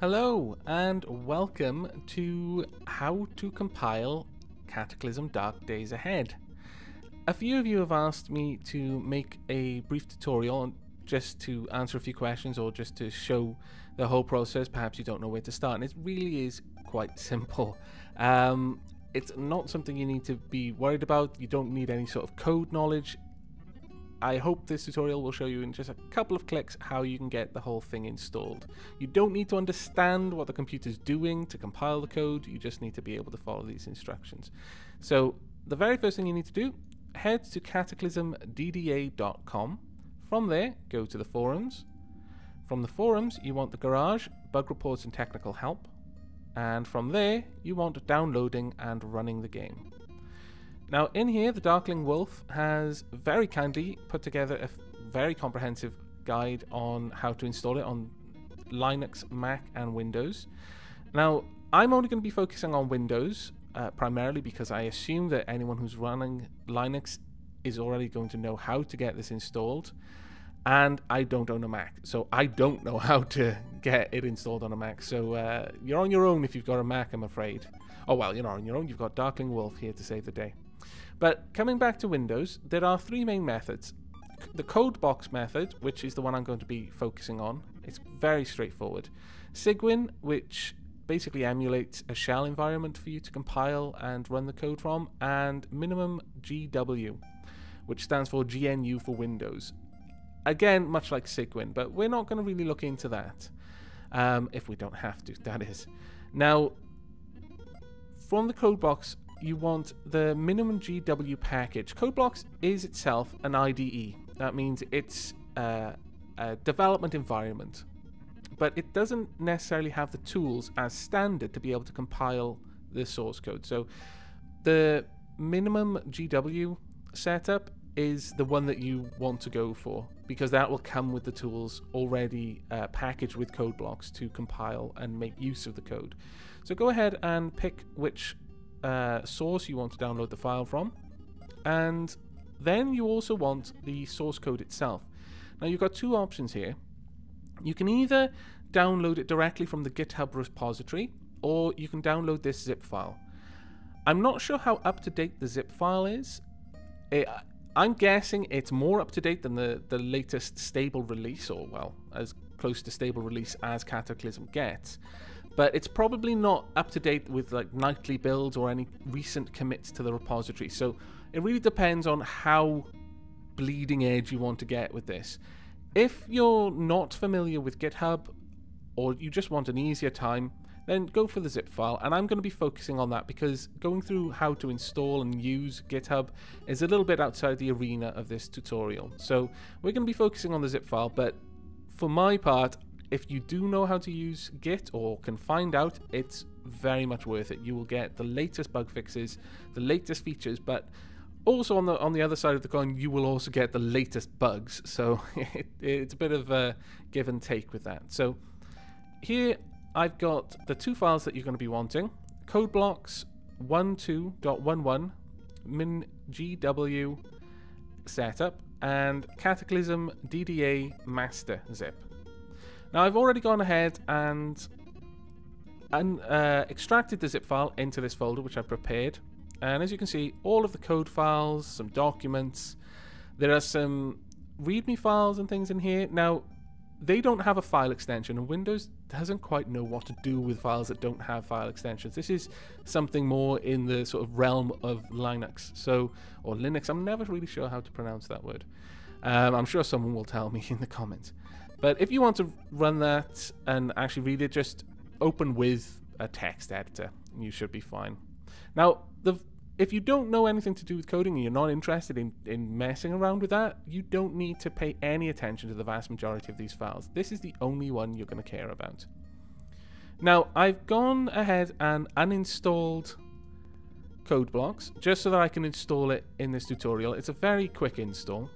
Hello and welcome to how to compile Cataclysm Dark Days Ahead. A few of you have asked me to make a brief tutorial just to answer a few questions or just to show the whole process. Perhaps you don't know where to start and it really is quite simple. Um, it's not something you need to be worried about. You don't need any sort of code knowledge. I hope this tutorial will show you in just a couple of clicks how you can get the whole thing installed. You don't need to understand what the computer's doing to compile the code, you just need to be able to follow these instructions. So the very first thing you need to do, head to cataclysmdda.com. From there, go to the forums. From the forums, you want the garage, bug reports and technical help. And from there, you want downloading and running the game. Now in here, the Darkling Wolf has very kindly put together a very comprehensive guide on how to install it on Linux, Mac and Windows. Now, I'm only going to be focusing on Windows uh, primarily because I assume that anyone who's running Linux is already going to know how to get this installed and I don't own a Mac, so I don't know how to get it installed on a Mac. So uh, you're on your own if you've got a Mac, I'm afraid. Oh well, you're not on your own. You've got Darkling Wolf here to save the day. But coming back to Windows, there are three main methods. The CodeBlocks method, which is the one I'm going to be focusing on, it's very straightforward. Cygwin, which basically emulates a shell environment for you to compile and run the code from, and minimum GW, which stands for GNU for Windows. Again, much like Cygwin, but we're not going to really look into that. Um, if we don't have to, that is. Now, from the CodeBlocks you want the minimum GW package. CodeBlocks is itself an IDE. That means it's a development environment. But it doesn't necessarily have the tools as standard to be able to compile the source code. So the minimum GW setup is the one that you want to go for because that will come with the tools already uh, packaged with code blocks to compile and make use of the code. So go ahead and pick which uh, source you want to download the file from. And then you also want the source code itself. Now you've got two options here. You can either download it directly from the GitHub repository, or you can download this zip file. I'm not sure how up to date the zip file is. It, I'm guessing it's more up to date than the, the latest stable release, or well, as close to stable release as Cataclysm gets but it's probably not up to date with like nightly builds or any recent commits to the repository. So it really depends on how bleeding edge you want to get with this. If you're not familiar with GitHub or you just want an easier time, then go for the zip file. And I'm going to be focusing on that because going through how to install and use GitHub is a little bit outside the arena of this tutorial. So we're going to be focusing on the zip file, but for my part, if you do know how to use Git or can find out, it's very much worth it. You will get the latest bug fixes, the latest features, but also on the on the other side of the coin, you will also get the latest bugs. So it, it's a bit of a give and take with that. So here I've got the two files that you're going to be wanting: code blocks 12.11 min gw setup and cataclysm dda master zip. Now I've already gone ahead and, and uh, extracted the zip file into this folder which I've prepared. And as you can see, all of the code files, some documents, there are some README files and things in here. Now, they don't have a file extension, and Windows doesn't quite know what to do with files that don't have file extensions. This is something more in the sort of realm of Linux, so or Linux. I'm never really sure how to pronounce that word. Um, I'm sure someone will tell me in the comments. But if you want to run that and actually read it, just open with a text editor. And you should be fine. Now, the if you don't know anything to do with coding and you're not interested in, in messing around with that, you don't need to pay any attention to the vast majority of these files. This is the only one you're going to care about. Now, I've gone ahead and uninstalled code blocks just so that I can install it in this tutorial. It's a very quick install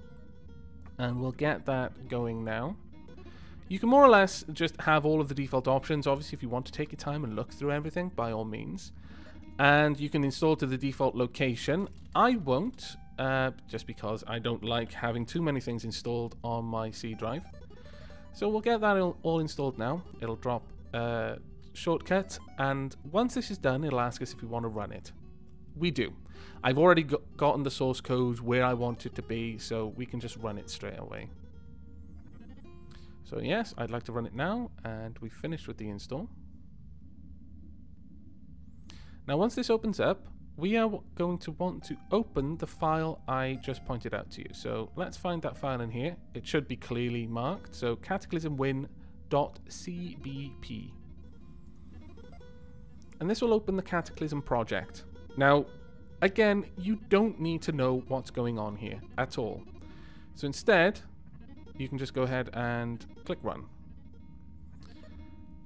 and we'll get that going now. You can more or less just have all of the default options. Obviously, if you want to take your time and look through everything, by all means. And you can install to the default location. I won't, uh, just because I don't like having too many things installed on my C drive. So we'll get that all installed now. It'll drop uh, shortcut, and once this is done, it'll ask us if we want to run it. We do. I've already got, gotten the source code where I want it to be, so we can just run it straight away. So yes, I'd like to run it now, and we've finished with the install. Now once this opens up, we are going to want to open the file I just pointed out to you. So let's find that file in here. It should be clearly marked. So cataclysmwin.cbp. And this will open the Cataclysm project. Now, again, you don't need to know what's going on here at all. So instead, you can just go ahead and click run.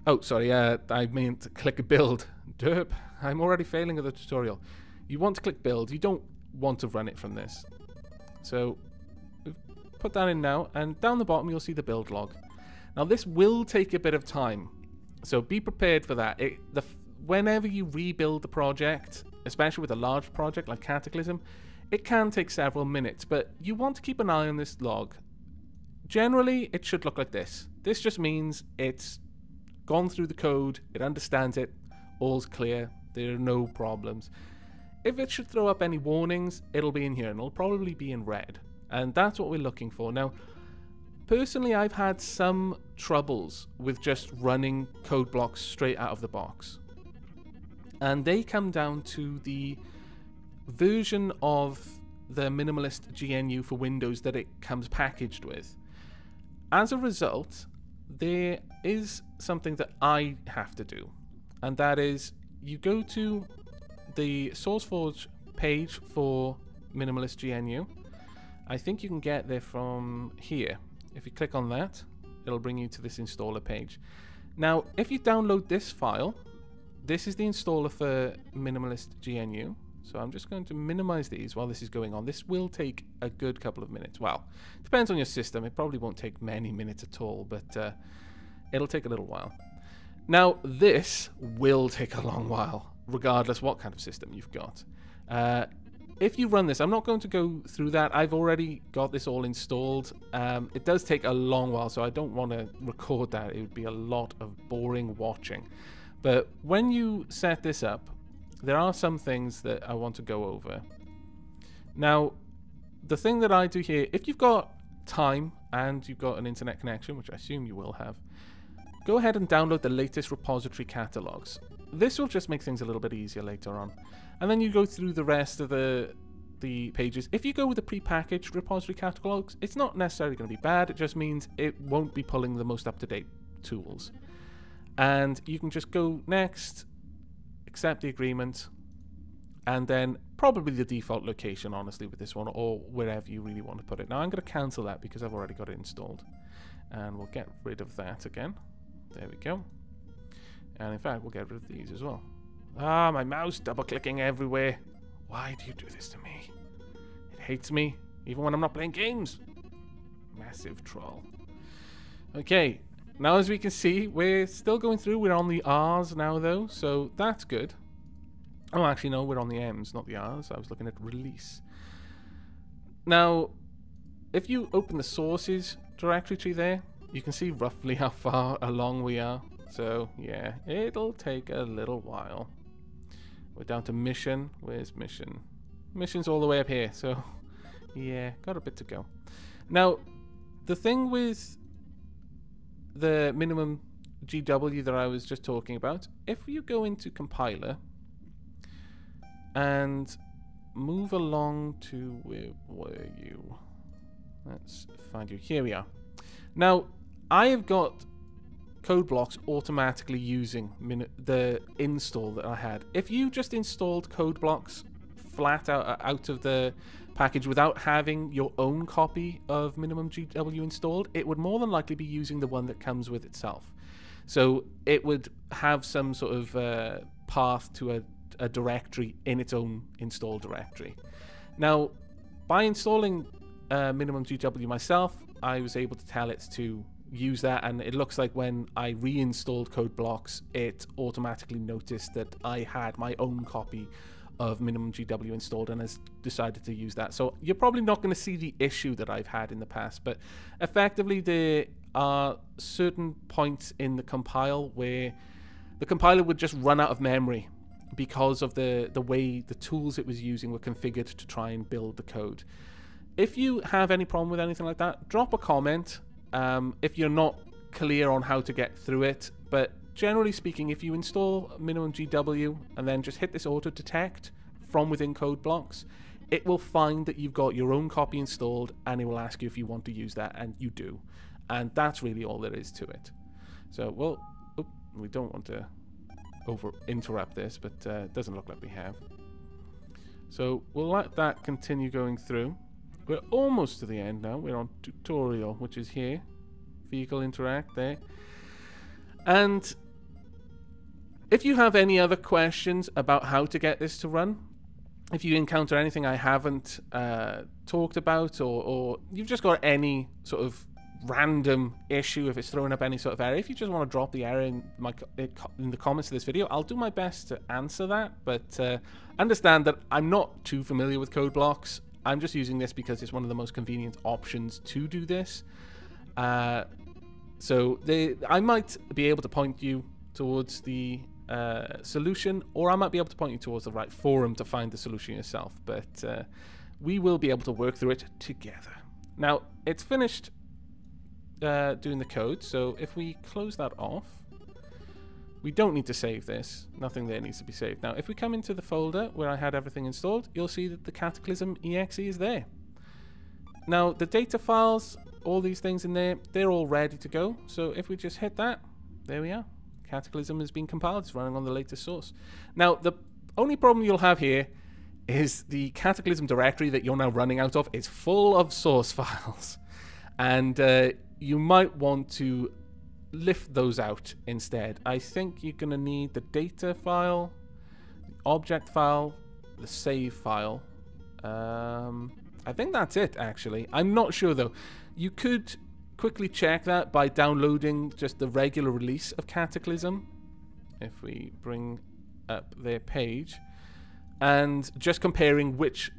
Oh, sorry, uh, I meant click build. Derp, I'm already failing at the tutorial. You want to click build, you don't want to run it from this. So, put that in now, and down the bottom you'll see the build log. Now this will take a bit of time, so be prepared for that. It, the, whenever you rebuild the project, especially with a large project like Cataclysm, it can take several minutes, but you want to keep an eye on this log. Generally, it should look like this. This just means it's gone through the code, it understands it, all's clear, there are no problems. If it should throw up any warnings, it'll be in here and it'll probably be in red. And that's what we're looking for. Now, personally, I've had some troubles with just running code blocks straight out of the box. And they come down to the version of the minimalist GNU for Windows that it comes packaged with. As a result, there is something that I have to do, and that is you go to the SourceForge page for Minimalist GNU. I think you can get there from here. If you click on that, it'll bring you to this installer page. Now, if you download this file, this is the installer for Minimalist GNU. So I'm just going to minimize these while this is going on. This will take a good couple of minutes. Well, depends on your system. It probably won't take many minutes at all, but uh, it'll take a little while. Now, this will take a long while, regardless what kind of system you've got. Uh, if you run this, I'm not going to go through that. I've already got this all installed. Um, it does take a long while, so I don't want to record that. It would be a lot of boring watching. But when you set this up, there are some things that I want to go over. Now, the thing that I do here, if you've got time and you've got an internet connection, which I assume you will have, go ahead and download the latest repository catalogs. This will just make things a little bit easier later on. And then you go through the rest of the the pages. If you go with the pre-packaged repository catalogs, it's not necessarily going to be bad. It just means it won't be pulling the most up-to-date tools. And you can just go next, accept the agreement, and then probably the default location, honestly, with this one, or wherever you really want to put it. Now, I'm going to cancel that because I've already got it installed. And we'll get rid of that again. There we go. And in fact, we'll get rid of these as well. Ah, my mouse double-clicking everywhere. Why do you do this to me? It hates me, even when I'm not playing games. Massive troll. Okay, now as we can see, we're still going through. We're on the R's now, though, so that's good. Oh, actually, no, we're on the M's, not the R's. I was looking at release. Now, if you open the sources directory tree there, you can see roughly how far along we are. So, yeah, it'll take a little while. We're down to mission. Where's mission? Mission's all the way up here, so yeah, got a bit to go. Now, the thing with the minimum GW that I was just talking about, if you go into compiler and move along to where were you? Let's find you. Here we are. Now, I have got code blocks automatically using the install that I had. If you just installed code blocks flat out out of the package without having your own copy of minimum GW installed, it would more than likely be using the one that comes with itself. So it would have some sort of uh, path to a, a directory in its own install directory. Now, by installing uh, minimum GW myself, I was able to tell it to use that and it looks like when I reinstalled code blocks it automatically noticed that I had my own copy of minimum GW installed and has decided to use that. So you're probably not going to see the issue that I've had in the past, but effectively there are certain points in the compile where the compiler would just run out of memory because of the, the way the tools it was using were configured to try and build the code. If you have any problem with anything like that, drop a comment um, if you're not clear on how to get through it. But generally speaking, if you install minimum GW and then just hit this auto detect from within code blocks, it will find that you've got your own copy installed and it will ask you if you want to use that, and you do. And that's really all there is to it. So, well, we don't want to over interrupt this, but uh, it doesn't look like we have. So we'll let that continue going through. We're almost to the end now. We're on tutorial, which is here. Vehicle interact there. And if you have any other questions about how to get this to run, if you encounter anything I haven't uh, talked about, or, or you've just got any sort of random issue, if it's throwing up any sort of error, if you just want to drop the error in my in the comments of this video, I'll do my best to answer that. But uh, understand that I'm not too familiar with code blocks. I'm just using this because it's one of the most convenient options to do this. Uh, so they, I might be able to point you towards the uh, solution, or I might be able to point you towards the right forum to find the solution yourself. But uh, we will be able to work through it together. Now, it's finished uh, doing the code. So if we close that off, we don't need to save this. Nothing there needs to be saved. Now, if we come into the folder where I had everything installed, you'll see that the Cataclysm exe is there. Now, the data files, all these things in there, they're all ready to go. So if we just hit that, there we are. Cataclysm has been compiled. It's running on the latest source. Now, the only problem you'll have here is the Cataclysm directory that you're now running out of is full of source files. And uh, you might want to lift those out instead. I think you're going to need the data file, the object file, the save file. Um, I think that's it, actually. I'm not sure, though. You could quickly check that by downloading just the regular release of Cataclysm. If we bring up their page. And just comparing which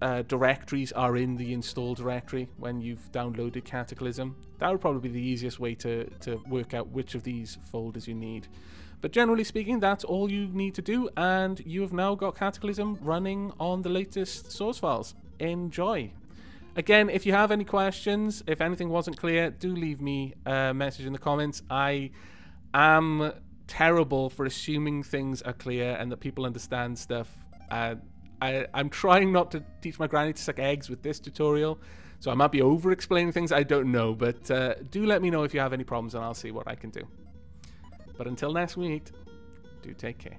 uh, directories are in the install directory when you've downloaded Cataclysm. That would probably be the easiest way to, to work out which of these folders you need. But generally speaking, that's all you need to do, and you have now got Cataclysm running on the latest source files. Enjoy! Again, if you have any questions, if anything wasn't clear, do leave me a message in the comments. I am terrible for assuming things are clear and that people understand stuff. Uh, I, I'm trying not to teach my granny to suck eggs with this tutorial, so I might be over-explaining things I don't know, but uh, do let me know if you have any problems and I'll see what I can do. But until next week, do take care.